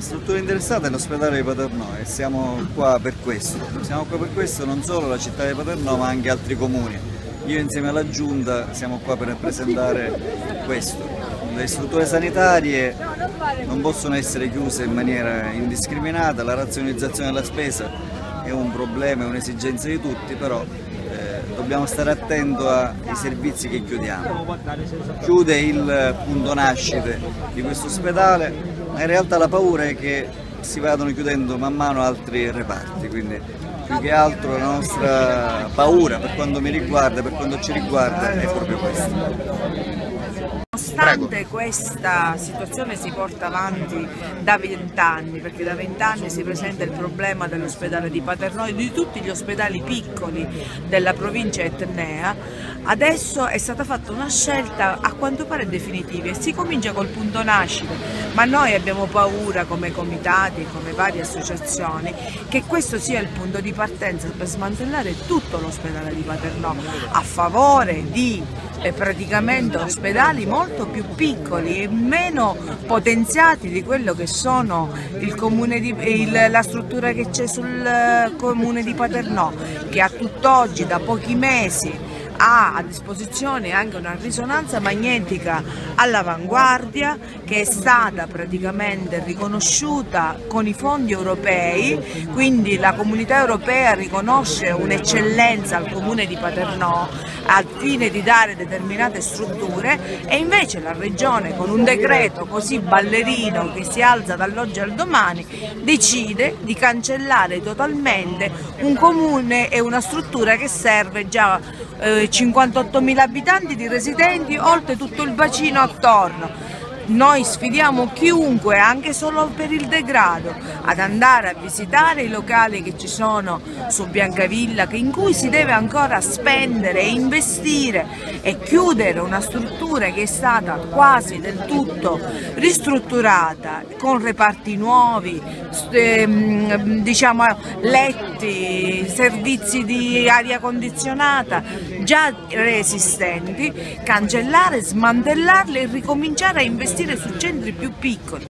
struttura interessata è l'ospedale di Paternò e siamo qua per questo. Siamo qua per questo non solo la città di Paternò ma anche altri comuni. Io insieme alla giunta siamo qua per rappresentare questo. Le strutture sanitarie non possono essere chiuse in maniera indiscriminata, la razionalizzazione della spesa è un problema, è un'esigenza di tutti, però eh, dobbiamo stare attenti ai servizi che chiudiamo. Chiude il punto nascite di questo ospedale, in realtà la paura è che si vadano chiudendo man mano altri reparti, quindi più che altro la nostra paura per quanto mi riguarda, per quanto ci riguarda, è proprio questa. Nonostante questa situazione si porta avanti da vent'anni, perché da vent'anni si presenta il problema dell'ospedale di Paternò e di tutti gli ospedali piccoli della provincia etnea, adesso è stata fatta una scelta a quanto pare definitiva e si comincia col punto nascita, ma noi abbiamo paura come comitati come varie associazioni che questo sia il punto di partenza per smantellare tutto l'ospedale di Paternò a favore di eh, praticamente ospedali molto più piccoli e meno potenziati di quello che sono il di, il, la struttura che c'è sul eh, comune di Paternò che a tutt'oggi da pochi mesi ha a disposizione anche una risonanza magnetica all'avanguardia che è stata praticamente riconosciuta con i fondi europei, quindi la comunità europea riconosce un'eccellenza al comune di Paternò al fine di dare determinate strutture. E invece la regione con un decreto così ballerino che si alza dall'oggi al domani decide di cancellare totalmente un comune e una struttura che serve già eh, 58.000 abitanti di residenti oltre tutto il bacino attorno. Noi sfidiamo chiunque, anche solo per il degrado, ad andare a visitare i locali che ci sono su Biancavilla, in cui si deve ancora spendere e investire e chiudere una struttura che è stata quasi del tutto ristrutturata con reparti nuovi, ehm, diciamo letti, servizi di aria condizionata già esistenti, cancellare, smantellarli e ricominciare a investire su centri più piccoli.